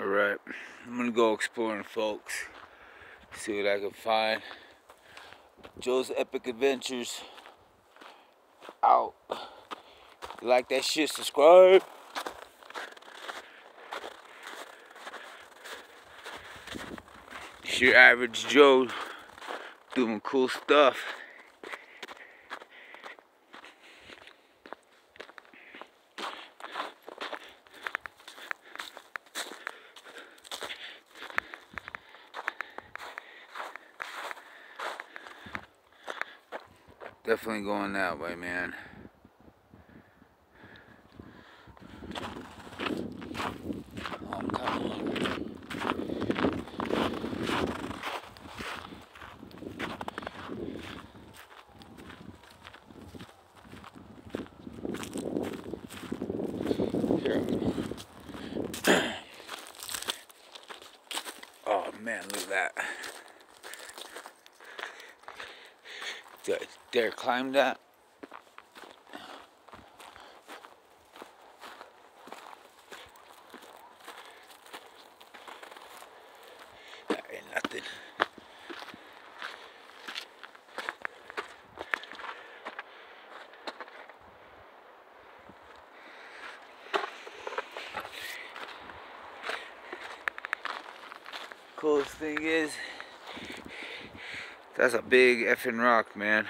Alright, I'm gonna go exploring, folks. See what I can find. Joe's Epic Adventures out. You like that shit, subscribe. It's your average Joe doing cool stuff. Definitely going that way, man. Oh, man, look at that. Dare climb that? That ain't nothing. Coolest thing is, that's a big effing rock, man.